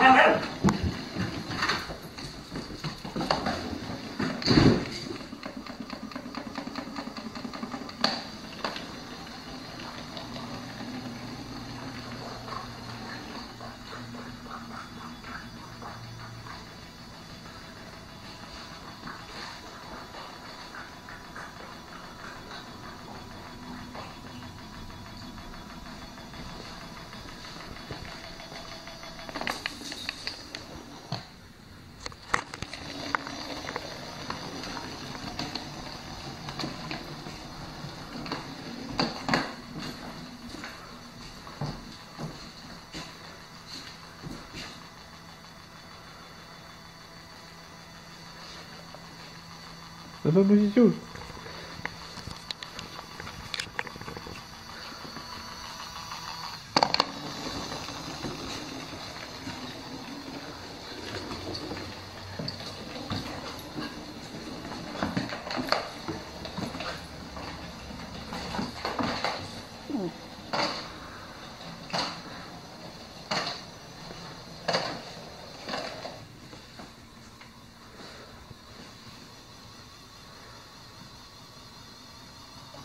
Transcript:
Amen. Затормозите.